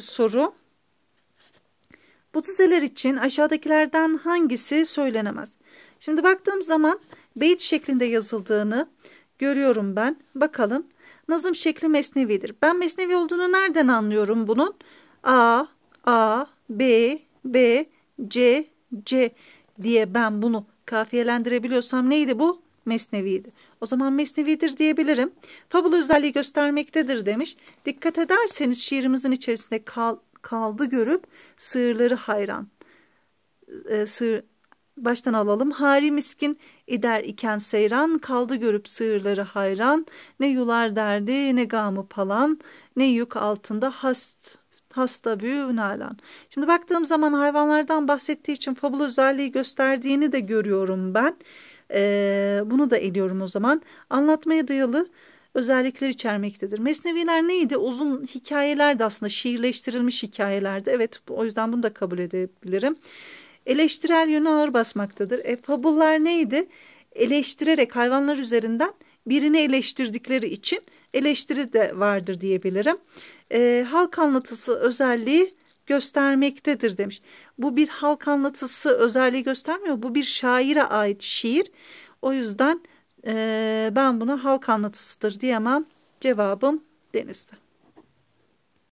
soru. Bu dizeler için aşağıdakilerden hangisi söylenemez? Şimdi baktığım zaman beyit şeklinde yazıldığını görüyorum ben. Bakalım. Nazım şekli mesnevidir. Ben mesnevi olduğunu nereden anlıyorum bunun? A, A, B, B, C, C diye ben bunu kafiyelendirebiliyorsam neydi bu? Mesneviydi. O zaman mesnevidir diyebilirim. Fabula özelliği göstermektedir demiş. Dikkat ederseniz şiirimizin içerisinde kal, kaldı görüp sığırları hayran. E, sığır, baştan alalım. Hari miskin ider iken seyran, kaldı görüp sığırları hayran. Ne yular derdi, ne gamı palan, ne yük altında hast, hasta büyü nalan. Şimdi baktığım zaman hayvanlardan bahsettiği için fabula özelliği gösterdiğini de görüyorum ben. Ee, bunu da eliyorum o zaman. Anlatmaya dayalı özellikler içermektedir. Mesneviler neydi? Uzun hikayelerdi aslında şiirleştirilmiş hikayelerdi. Evet o yüzden bunu da kabul edebilirim. Eleştirel yönü ağır basmaktadır. E, fabullar neydi? Eleştirerek hayvanlar üzerinden birini eleştirdikleri için eleştiri de vardır diyebilirim. E, halk anlatısı özelliği göstermektedir demiş. Bu bir halk anlatısı özelliği göstermiyor. Bu bir şaire ait şiir. O yüzden e, ben buna halk anlatısıdır diyemem. Cevabım denizde.